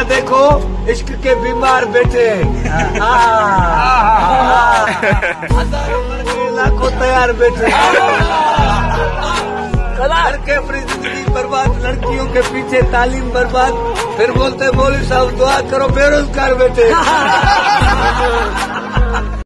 यहाँ देखो इश्क के बीमार बैठे हाँ। हाँ। हाँ। लाखों तैयार बैठे कलार के अपनी ज़िंदगी बर्बाद लड़कियों के पीछे तालीम बर्बाद। फिर बोलते बोली साहब दुआ करो बेरोजगार बैठे